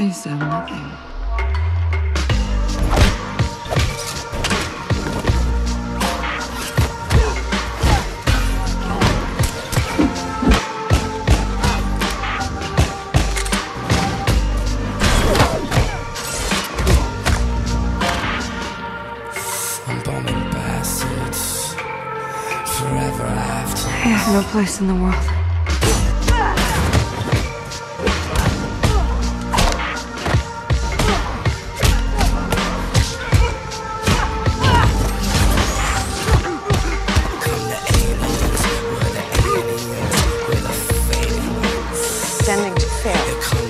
I used to have nothing. I'm bombing bastards forever after. I have no place in the world. Standing to fail.